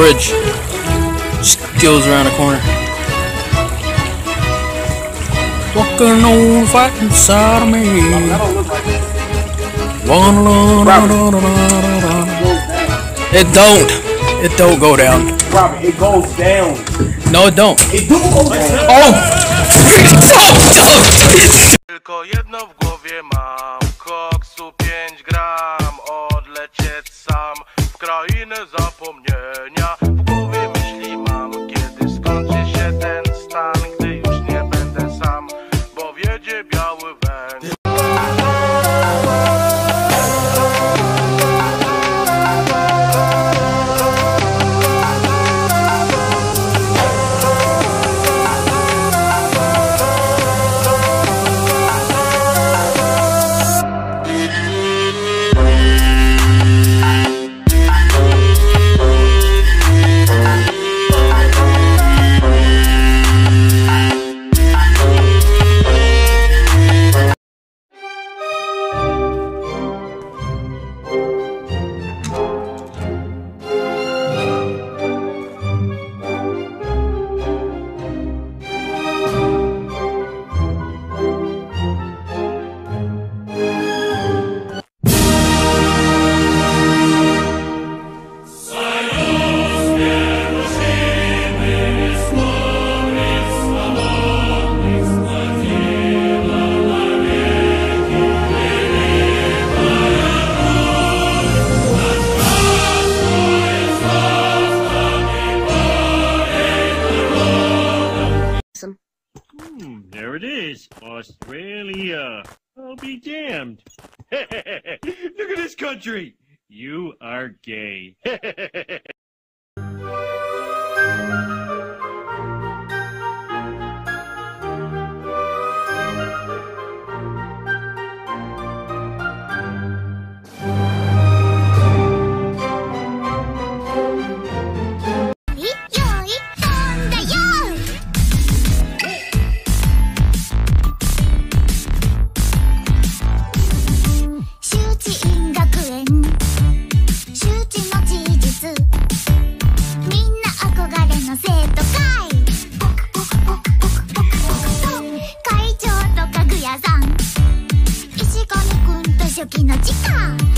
bridge. Just goes around the corner. Walking on fighting inside of me. It don't. It don't go down. Robert, it goes down. No, it don't. It do go down. Oh! Tylko jedno w głowie mam Koksu 5 gram Odlecieć sam krainy zapomnienia. Australia. I'll be damned. Look at this country. You are gay. 時の時間。